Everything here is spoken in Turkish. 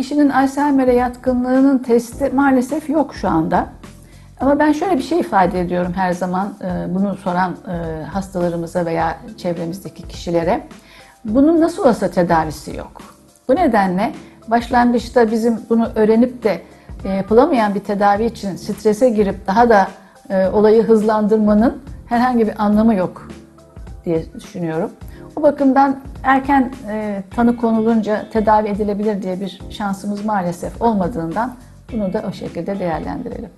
kişinin Alzheimer'e yatkınlığının testi maalesef yok şu anda. Ama ben şöyle bir şey ifade ediyorum her zaman e, bunu soran e, hastalarımıza veya çevremizdeki kişilere. Bunun nasıl olsa tedavisi yok. Bu nedenle başlangıçta bizim bunu öğrenip de e, yapılamayan bir tedavi için strese girip daha da olayı hızlandırmanın herhangi bir anlamı yok diye düşünüyorum. O bakımdan erken tanı konulunca tedavi edilebilir diye bir şansımız maalesef olmadığından bunu da o şekilde değerlendirelim.